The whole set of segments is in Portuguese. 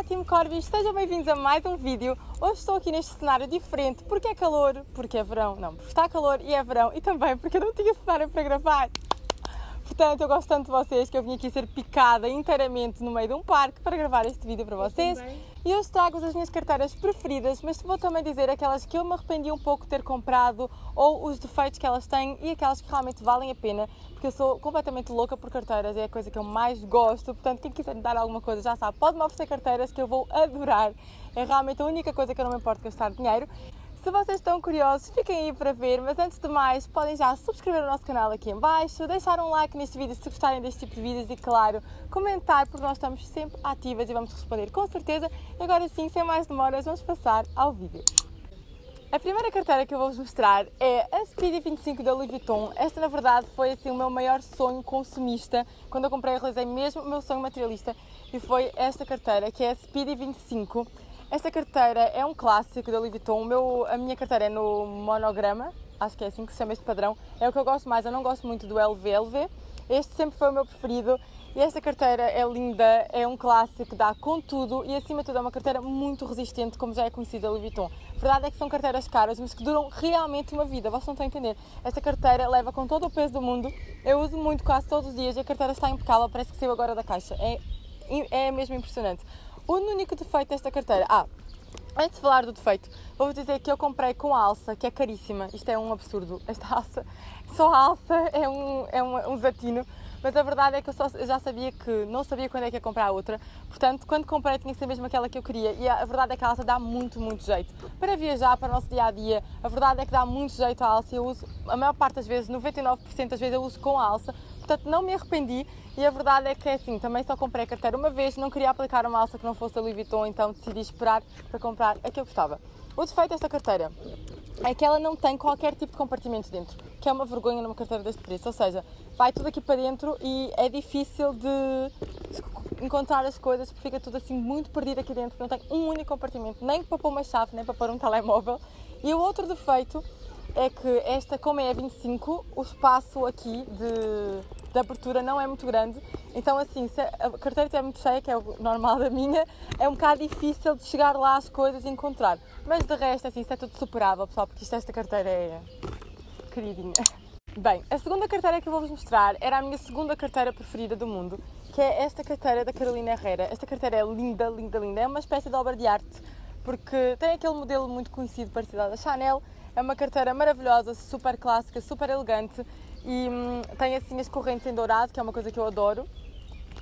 Olá, Team Corbis, sejam bem-vindos a mais um vídeo. Hoje estou aqui neste cenário diferente porque é calor, porque é verão, não, porque está calor e é verão e também porque eu não tinha cenário para gravar. Portanto, eu gosto tanto de vocês que eu vim aqui ser picada inteiramente no meio de um parque para gravar este vídeo para vocês. E hoje trago-vos as minhas carteiras preferidas, mas vou também dizer aquelas que eu me arrependi um pouco de ter comprado ou os defeitos que elas têm e aquelas que realmente valem a pena, porque eu sou completamente louca por carteiras, é a coisa que eu mais gosto. Portanto, quem quiser me dar alguma coisa já sabe, pode-me oferecer carteiras que eu vou adorar. É realmente a única coisa que eu não me importo gastar dinheiro. Se vocês estão curiosos, fiquem aí para ver, mas antes de mais, podem já subscrever o nosso canal aqui em baixo, deixar um like neste vídeo se gostarem deste tipo de vídeos e, claro, comentar, porque nós estamos sempre ativas e vamos responder com certeza. E agora sim, sem mais demoras, vamos passar ao vídeo. A primeira carteira que eu vou-vos mostrar é a Speedy 25 da Louis Vuitton. Esta, na verdade, foi assim, o meu maior sonho consumista. Quando eu comprei, eu realizei mesmo o meu sonho materialista e foi esta carteira, que é a Speedy 25. Esta carteira é um clássico da Louis Vuitton. Meu, a minha carteira é no monograma, acho que é assim que se chama este padrão. É o que eu gosto mais, eu não gosto muito do LVLV. Este sempre foi o meu preferido. E esta carteira é linda, é um clássico, dá com tudo e acima de tudo é uma carteira muito resistente, como já é conhecida a Louis Vuitton. A verdade é que são carteiras caras, mas que duram realmente uma vida, vocês não estão a entender. Esta carteira leva com todo o peso do mundo, eu uso muito quase todos os dias e a carteira está impecável, parece que saiu agora da caixa. É, é mesmo impressionante. O único defeito desta carteira. Ah, antes de falar do defeito, vou-vos dizer que eu comprei com alça, que é caríssima. Isto é um absurdo. Esta alça, só alça é um, é um, um zatino. Mas a verdade é que eu, só, já sabia que não sabia quando é que ia comprar a outra. Portanto, quando comprei tinha que ser mesmo aquela que eu queria. E a, a verdade é que a alça dá muito, muito jeito. Para viajar, para o nosso dia a dia, a verdade é que dá muito jeito a alça. Eu uso, a maior parte das vezes, 99% das vezes, eu uso com a alça portanto não me arrependi e a verdade é que é assim, também só comprei a carteira uma vez, não queria aplicar uma alça que não fosse a Louis Vuitton, então decidi esperar para comprar a que eu gostava. O defeito desta carteira é que ela não tem qualquer tipo de compartimento dentro, que é uma vergonha numa carteira deste preço, ou seja, vai tudo aqui para dentro e é difícil de encontrar as coisas, porque fica tudo assim muito perdido aqui dentro, não tem um único compartimento, nem para pôr uma chave, nem para pôr um telemóvel. E o outro defeito é que esta, como é 25, o espaço aqui de, de abertura não é muito grande. Então, assim, se a carteira estiver muito cheia, que é o normal da minha, é um bocado difícil de chegar lá às coisas e encontrar. Mas de resto, assim, isso é tudo superável, pessoal, porque isto, esta carteira é queridinha. Bem, a segunda carteira que eu vou-vos mostrar era a minha segunda carteira preferida do mundo, que é esta carteira da Carolina Herrera. Esta carteira é linda, linda, linda. É uma espécie de obra de arte, porque tem aquele modelo muito conhecido, parecido da Chanel, é uma carteira maravilhosa, super clássica, super elegante e hum, tem assim as correntes em dourado, que é uma coisa que eu adoro.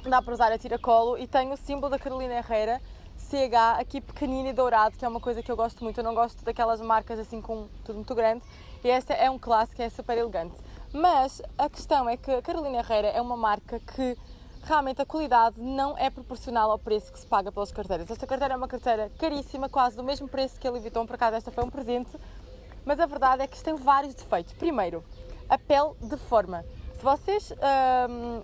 Dá para usar a tiracolo e tem o símbolo da Carolina Herrera, CH, aqui pequenino e dourado, que é uma coisa que eu gosto muito. Eu não gosto daquelas marcas assim com tudo muito grande. E esta é um clássico, é super elegante. Mas a questão é que a Carolina Herrera é uma marca que realmente a qualidade não é proporcional ao preço que se paga pelas carteiras. Esta carteira é uma carteira caríssima, quase do mesmo preço que a Louis Vuitton, por acaso esta foi um presente mas a verdade é que isto tem vários defeitos. Primeiro, a pele deforma. Se vocês, hum,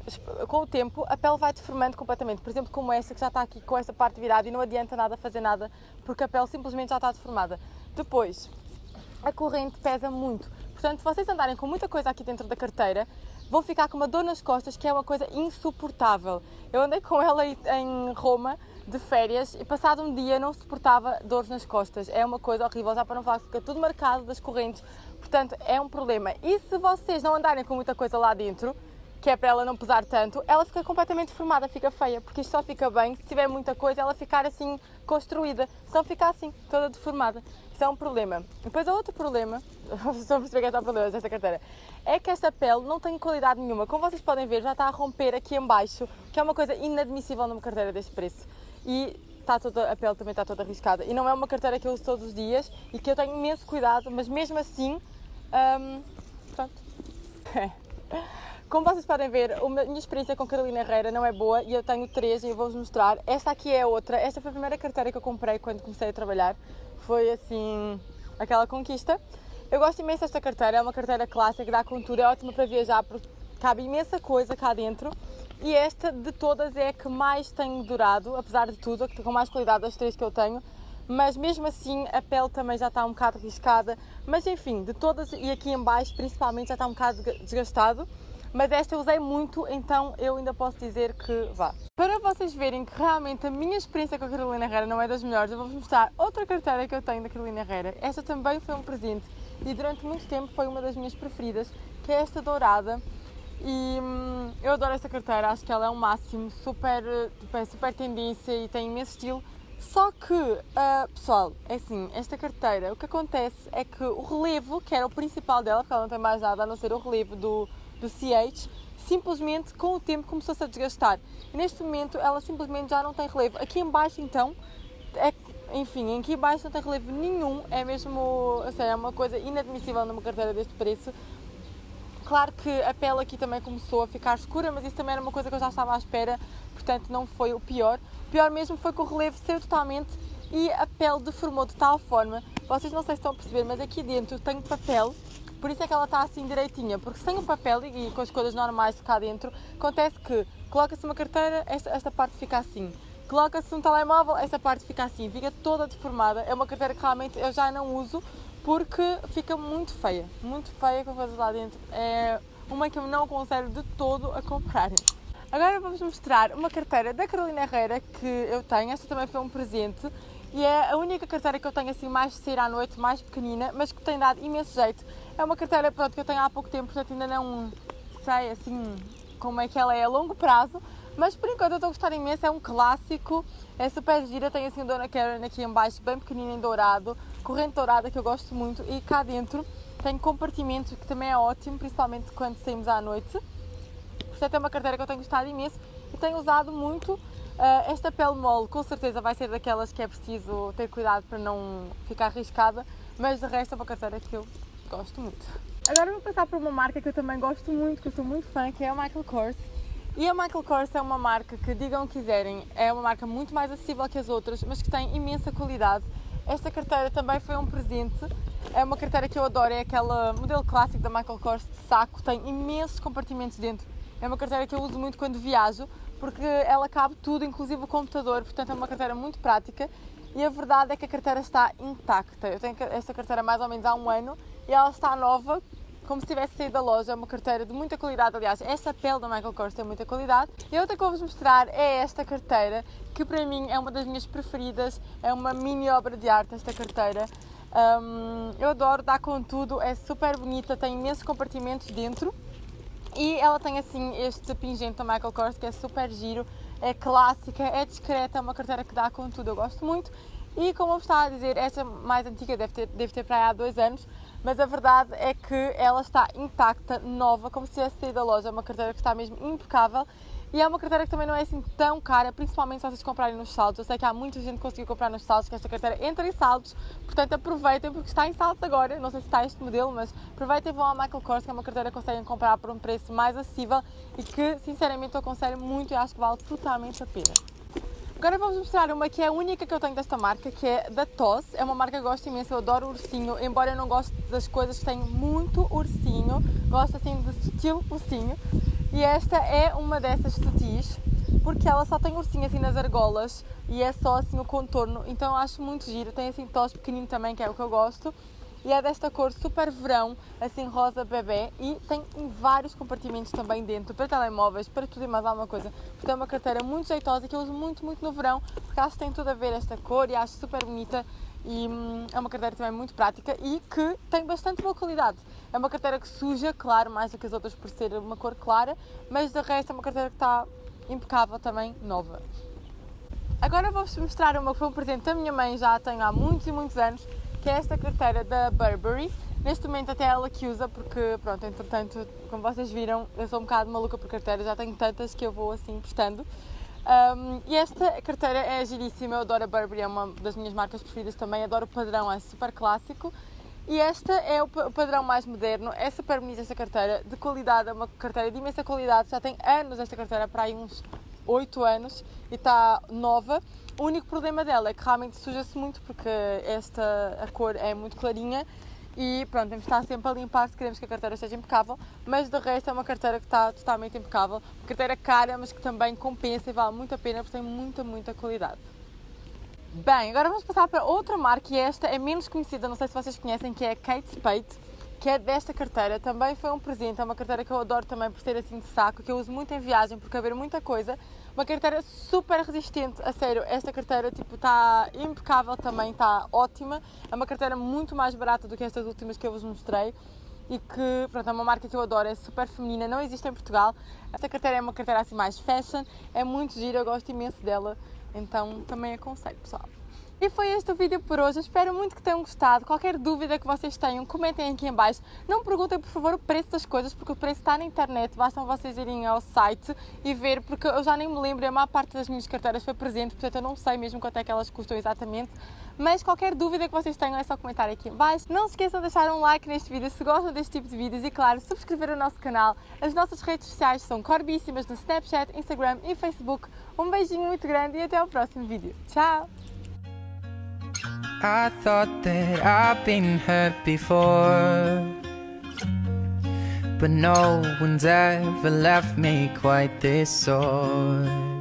com o tempo, a pele vai deformando completamente. Por exemplo, como esta, que já está aqui com esta parte virada e não adianta nada fazer nada, porque a pele simplesmente já está deformada. Depois, a corrente pesa muito. Portanto, se vocês andarem com muita coisa aqui dentro da carteira, vão ficar com uma dor nas costas que é uma coisa insuportável. Eu andei com ela em Roma de férias e passado um dia não suportava dores nas costas. É uma coisa horrível, já para não falar que fica tudo marcado das correntes. Portanto, é um problema. E se vocês não andarem com muita coisa lá dentro, que é para ela não pesar tanto, ela fica completamente deformada, fica feia, porque isto só fica bem se tiver muita coisa, ela ficar assim construída, se não ficar assim, toda deformada. Isso é um problema. Depois, outro problema, estão a perceber que é o problema desta carteira, é que esta pele não tem qualidade nenhuma. Como vocês podem ver, já está a romper aqui em baixo, que é uma coisa inadmissível numa carteira deste preço. E está toda, a pele também está toda arriscada. E não é uma carteira que eu uso todos os dias e que eu tenho imenso cuidado, mas mesmo assim, hum, pronto. Como vocês podem ver, a minha experiência com Carolina Herrera não é boa e eu tenho três e eu vou-vos mostrar. Esta aqui é outra. Esta foi a primeira carteira que eu comprei quando comecei a trabalhar. Foi assim, aquela conquista. Eu gosto imenso desta carteira, é uma carteira clássica, dá contura, é ótima para viajar porque cabe imensa coisa cá dentro. E esta de todas é a que mais tem durado, apesar de tudo, a que com mais qualidade das três que eu tenho. Mas mesmo assim a pele também já está um bocado riscada. Mas enfim, de todas e aqui em baixo principalmente já está um bocado desgastado mas esta eu usei muito, então eu ainda posso dizer que vá. Para vocês verem que realmente a minha experiência com a Carolina Herrera não é das melhores, eu vou-vos mostrar outra carteira que eu tenho da Carolina Herrera. Esta também foi um presente e durante muito tempo foi uma das minhas preferidas, que é esta dourada. E hum, eu adoro esta carteira, acho que ela é o máximo, super, tipo, é super tendência e tem imenso estilo. Só que, uh, pessoal, é assim, esta carteira, o que acontece é que o relevo, que era o principal dela, porque ela não tem mais nada a não ser o relevo do, do CH, simplesmente com o tempo começou-se a desgastar. E neste momento ela simplesmente já não tem relevo. Aqui embaixo então, é, enfim, aqui embaixo não tem relevo nenhum, é mesmo, é uma coisa inadmissível numa carteira deste preço. Claro que a pele aqui também começou a ficar escura, mas isso também era uma coisa que eu já estava à espera, portanto não foi o pior. O pior mesmo foi que o relevo saiu totalmente e a pele deformou de tal forma, vocês não sei se estão a perceber, mas aqui dentro tenho papel, por isso é que ela está assim direitinha, porque sem o papel e com as coisas normais cá dentro, acontece que coloca-se uma carteira, esta, esta parte fica assim. Coloca-se um telemóvel, esta parte fica assim, fica toda deformada. É uma carteira que realmente eu já não uso porque fica muito feia, muito feia com coisas lá dentro. É uma que eu não aconselho de todo a comprarem. Agora vamos mostrar uma carteira da Carolina Herrera que eu tenho. Esta também foi um presente e é a única carteira que eu tenho assim mais de sair à noite, mais pequenina, mas que tem dado imenso jeito. É uma carteira pronto, que eu tenho há pouco tempo, portanto ainda não sei assim como é que ela é a longo prazo, mas por enquanto eu estou a gostar imenso, é um clássico, é super gira, tem assim a Dona Karen aqui em baixo, bem pequenina em dourado, corrente dourada que eu gosto muito e cá dentro tem compartimento que também é ótimo, principalmente quando saímos à noite. Portanto é uma carteira que eu tenho gostado imenso e tenho usado muito uh, esta pele mole, com certeza vai ser daquelas que é preciso ter cuidado para não ficar arriscada, mas de resto é uma carteira que eu gosto muito. Agora vou passar para uma marca que eu também gosto muito, que eu sou muito fã, que é a Michael Kors. E a Michael Kors é uma marca que, digam o que quiserem, é uma marca muito mais acessível que as outras, mas que tem imensa qualidade. Esta carteira também foi um presente. É uma carteira que eu adoro, é aquela modelo clássico da Michael Kors de saco, tem imensos compartimentos dentro. É uma carteira que eu uso muito quando viajo, porque ela cabe tudo, inclusive o computador, portanto é uma carteira muito prática. E a verdade é que a carteira está intacta. Eu tenho esta carteira mais ou menos há um ano e ela está nova, como se tivesse saído da loja, é uma carteira de muita qualidade. Aliás, esta pele da Michael Kors tem muita qualidade. E outra que eu vou-vos mostrar é esta carteira, que para mim é uma das minhas preferidas, é uma mini obra de arte esta carteira. Um, eu adoro, dá com tudo, é super bonita, tem imensos compartimentos dentro. E ela tem assim este pingente da Michael Kors que é super giro, é clássica, é discreta, é uma carteira que dá com tudo, eu gosto muito. E como eu estava a dizer, esta mais antiga deve ter, deve ter para aí há dois anos, mas a verdade é que ela está intacta, nova, como se tivesse saído da loja. É uma carteira que está mesmo impecável e é uma carteira que também não é assim tão cara, principalmente se vocês comprarem nos saldos. Eu sei que há muita gente que conseguiu comprar nos saldos, que esta carteira entra em saldos, portanto aproveitem porque está em saldos agora. Não sei se está este modelo, mas aproveitem e vão à Michael Kors, que é uma carteira que conseguem comprar por um preço mais acessível e que sinceramente eu aconselho muito e acho que vale totalmente a pena. Agora vou-vos mostrar uma que é a única que eu tenho desta marca, que é da Toss. É uma marca que eu gosto imenso, eu adoro ursinho, embora eu não goste das coisas que têm muito ursinho, gosto assim de sutil ursinho. E esta é uma dessas sutis, porque ela só tem ursinho assim nas argolas e é só assim o contorno, então eu acho muito giro. Tem assim Toss pequenino também, que é o que eu gosto e é desta cor super verão, assim rosa bebê e tem vários compartimentos também dentro para telemóveis, para tudo e mais alguma coisa. Portanto é uma carteira muito jeitosa que eu uso muito, muito no verão porque acho que tem tudo a ver esta cor e acho super bonita e hum, é uma carteira também muito prática e que tem bastante boa qualidade. É uma carteira que suja, claro, mais do que as outras por ser uma cor clara, mas de resto é uma carteira que está impecável também, nova. Agora vou-vos mostrar uma que foi um presente da minha mãe, já tenho há muitos e muitos anos, que é esta carteira da Burberry. Neste momento até ela que usa, porque pronto, entretanto, como vocês viram, eu sou um bocado maluca por carteiras, já tenho tantas que eu vou assim testando. Um, e esta carteira é giríssima, eu adoro a Burberry, é uma das minhas marcas preferidas também, adoro o padrão, é super clássico. E esta é o padrão mais moderno, é super bonita esta carteira, de qualidade, é uma carteira de imensa qualidade, já tem anos esta carteira, para aí uns 8 anos e está nova. O único problema dela é que realmente suja-se muito porque esta a cor é muito clarinha e pronto, temos de estar sempre a limpar se queremos que a carteira esteja impecável, mas de resto é uma carteira que está totalmente impecável, uma carteira cara, mas que também compensa e vale muito a pena porque tem muita, muita qualidade. Bem, agora vamos passar para outra marca e esta é menos conhecida, não sei se vocês conhecem, que é a Kate Spade que é desta carteira. Também foi um presente, é uma carteira que eu adoro também por ser assim de saco, que eu uso muito em viagem porque haver muita coisa. Uma carteira super resistente, a sério, esta carteira tipo está impecável também, está ótima. É uma carteira muito mais barata do que estas últimas que eu vos mostrei e que pronto, é uma marca que eu adoro, é super feminina, não existe em Portugal. Esta carteira é uma carteira assim mais fashion, é muito gira, eu gosto imenso dela, então também aconselho pessoal. E foi este o vídeo por hoje. espero muito que tenham gostado. Qualquer dúvida que vocês tenham, comentem aqui em baixo. Não perguntem, por favor, o preço das coisas, porque o preço está na internet. Basta vocês irem ao site e ver, porque eu já nem me lembro. A maior parte das minhas carteiras foi presente, portanto eu não sei mesmo quanto é que elas custam exatamente. Mas qualquer dúvida que vocês tenham é só comentar aqui em baixo. Não se esqueçam de deixar um like neste vídeo se gostam deste tipo de vídeos e, claro, subscrever o nosso canal. As nossas redes sociais são corbíssimas no Snapchat, Instagram e Facebook. Um beijinho muito grande e até ao próximo vídeo. Tchau! I thought that I've been hurt before But no one's ever left me quite this sore